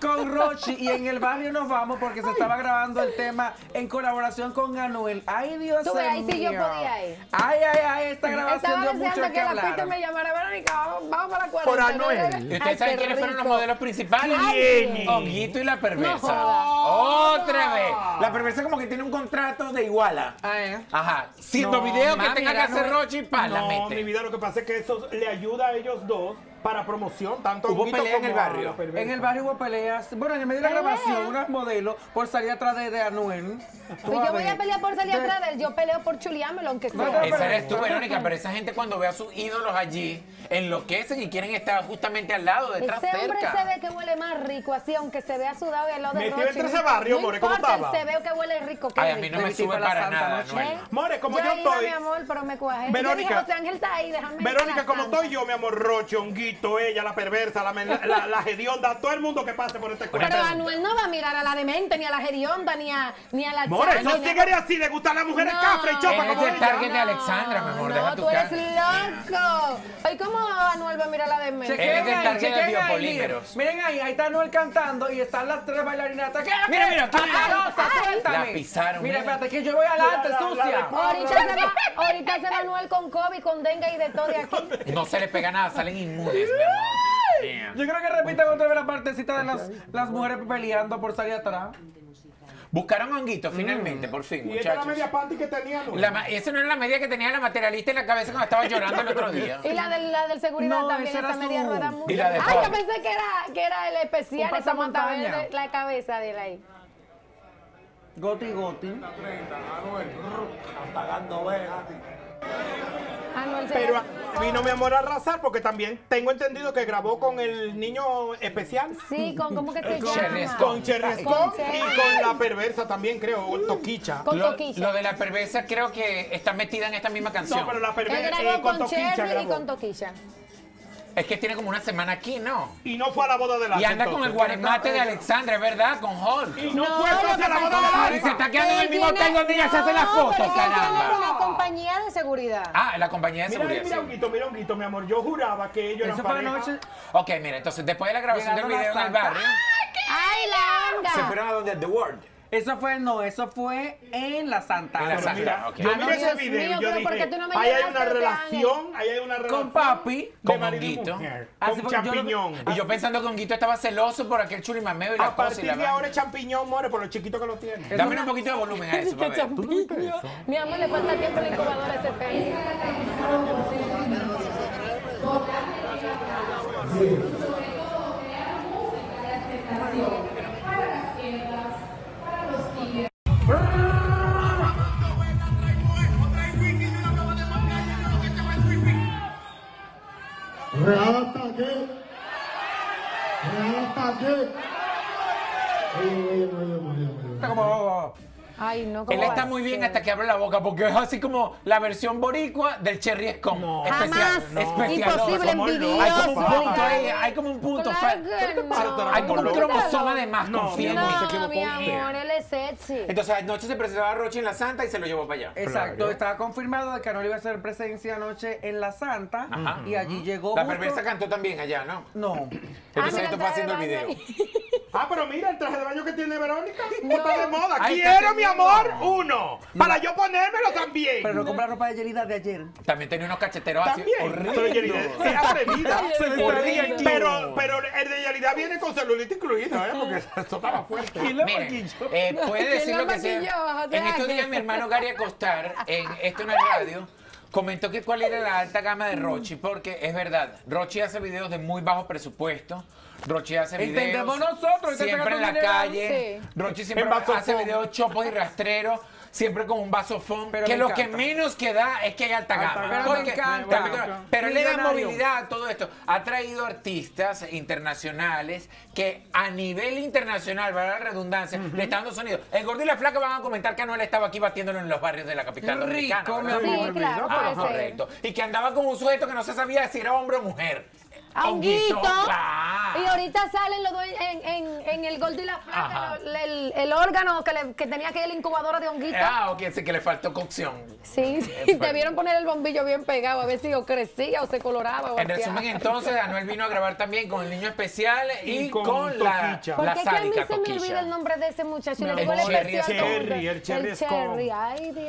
con Rochi y en el barrio nos vamos porque se estaba grabando el tema en colaboración con Anuel. Ay, Dios Tú ves, ahí sí yo mío. podía ir. Ay, ay, ay, esta grabación Estaba dio mucho deseando que que la pista me llamara, Verónica, vamos, vamos para la Por cuarentena. Anuel. Ay, ¿Y ustedes saben quiénes fueron los modelos principales? Honguito y la perversa. No. Otra vez. La perversa como que tiene un contrato de iguala. Ah, ¿eh? Ajá. Siendo No, video que tenga que hacer Rochi, pa, la No, mi mete. vida, lo que pasa es que eso le ayuda a ellos dos para promoción, tanto ¿Hubo Honguito pelea en el barrio? En el barrio hubo peleas. Bueno, en el medio de la grabación, unas modelos por salir atrás de, de Anuel. Tú Pues yo voy a pelear por salir atrás de él. Yo peleo por chuleármelo, aunque sea. no, Esa eres tú, Verónica, pero esa gente cuando ve a sus ídolos allí, enloquecen y quieren estar justamente al lado, detrás, Ese hombre cerca. se ve que huele más rico así, aunque se vea sudado y al lado de Metido entre ese barrio, no more, ¿cómo estaba? Se ve que huele rico. Ay, a mí no me sube para nada. ¿Eh? More, como yo iba, estoy- mi amor, pero me cuajé. Verónica. Dije, José Ángel está ahí, déjame Verónica, como estoy yo, mi amor, Roche, Ella, la perversa, la, la, la hedionda, todo el mundo que pase por este cuento. Pero Anuel no va a mirar a la demente, ni a la gerionda, ni a, ni a la More, esos tigres así le gustan las mujeres No. cafres y es como el target de Alexandra, mi amor, No, deja tu tú eres cara. loco. Ay, ¿cómo Anuel va a mirar a la demente? Chequen Él es del ahí, target de biopolímeros. Miren, ahí, ahí está Anuel cantando y están las tres bailarinatas. ¿Qué? Mira, mira, suéltame. La pisaron, Mira, mira. espérate, que yo voy adelante, Mira, la- la sucia. de- Ahorita se, va, ahorita se va Anuel con COVID, con dengue y de todo de aquí. No se le pega nada, salen inmunes, Yo creo que repitan otra vez la partecita de las, las mujeres peleando por salir atrás. Buscaron a Honguito finalmente, por fin, Y esta es la muchachos. media panty que tenía, ¿no? La esa no era la media que tenía la materialista en la cabeza cuando estaba llorando el otro día. Y la del, la del seguridad No, también, esa era esa media su- rueda muy. De Ay, yo pensé que era, que era el especial, esa pasamontaña. montaverde, la cabeza de él ahí. Goti, goti. Pero va- vino mi amor a arrasar porque también tengo entendido que grabó con el niño especial. Sí, con cómo que se Con Cherry llama. Scott. Con Cherry Con Scott Cherry. y con la perversa también, creo, o Toquicha. Con Lo, Toquilla. lo de la perversa creo que está metida en esta misma canción. No, pero la Él perversa grabó eh, con con Toquicha Cherry y con Toquilla. Es que tiene como una semana aquí, ¿no? Y no fue a la boda de la Y anda con el guaremate de Alexandra, es verdad, con Hulk. Y no, No, fue entonces a la boda de es Y la se está quedando en el mismo hotel donde ella se hace las fotos, caramba. una compañía de seguridad. Ah, la compañía de Mira, seguridad. mira, sí. Honguito, mira, Honguito, mi amor. Yo juraba que ellos Eso eran fue pareja. anoche. Ok, mira, entonces después de la grabación del Llegando la video en el barrio, ¡Ay, la anga! se fueron a donde The World. Eso fue, no, eso fue en la Santa. En la Ana. Santa. Mira, ok. yo Ah, miré no, ese Dios video mío, yo pero ¿por dije, qué tú no me ahí hay una este relación, ahí hay una relación. Con papi. Con Honguito. Con champiñón. Y yo pensando que Honguito estaba celoso por aquel churimameo y la A partir la de ahora es champiñón, more, por lo chiquito que lo tiene. Dame un poquito de volumen a eso, para ver. Mi amor, le falta tiempo la incubadora a ese pelo. Real real ਧਾਗੇ। ਰਿਆਲ ਧਾਗੇ। ਏ ਏ ਮੋਏ ਮੋਏ ਮੋਏ ਤਕਵਾ Ay, no, ¿cómo Él está muy bien hasta que abre la boca porque es así como la versión boricua del Cherry Scone. No. especial, Jamás. especial. Imposible, somos envidioso. Hay como un punto ahí, hay como un punto. Claro no. Hay como un cromosoma de más, No, confía No, mi amor, él es sexy. Entonces anoche se presentaba Rochi en la Santa y se lo llevó para allá. Exacto, Claro. estaba confirmado de que Anuel iba a hacer presencia anoche en la Santa Ajá. y allí llegó La justo- perversa cantó también allá, ¿no? No. Entonces mira, esto fue haciendo el video. Ah, pero mira el traje de baño que tiene Verónica. Está de moda. Está Quiero, mi amor, uno. Para yo ponérmelo también. Pero no compra ropa de Yelida de ayer. También tenía unos cacheteros así También. Pero. Yelida es atrevida. Se. Pero, pero el de Yelida viene con celulita incluido, ¿eh? Porque eso estaba fuerte. Y le Miren, maquilló. eh, puede ¿Quién decir lo lo que sea. En estos días mi hermano Gary Acostar, en Esto en el radio, comentó que cuál era la alta gama de Rochi, porque es verdad, Rochi hace videos de muy bajo presupuesto, Rochi hace videos Entendemos nosotros, siempre en la dinero. calle, Sí. Rochi siempre hace videos chopos y rastreros, siempre con un vasofón, Pero que lo que menos que da es que hay alta Alta gama. gama. Porque- Me encanta. Pero- Pero él le da movilidad a todo esto. Ha traído artistas internacionales que a nivel internacional, para la redundancia, le están dando sonido. El gordo y la flaca van a comentar que Anuel estaba aquí batiéndolo en los barrios de la capital Rico, dominicana. mi ¿verdad? amor. Sí, claro, Ah, correcto. Y que andaba con un sujeto que no se sabía si era hombre o mujer. A Honguito. claro. Y ahorita salen los dos en, en, en el Gol de la Flaca, el, el órgano que, le- que tenía que ir a la incubadora de Honguito. Ah, o que, que le faltó cocción. Sí, sí, debieron poner el bombillo bien pegado, a ver si o crecía o se coloraba. O En hacía- resumen, entonces, Anuel vino a grabar también con el niño especial y, Y con con, la, Toquicha. ¿Por la qué que a mí se me olvida el nombre de ese muchacho? Y le El digo el Cherry nombre. Cherry, el Cherry El. Cherry, ay Dios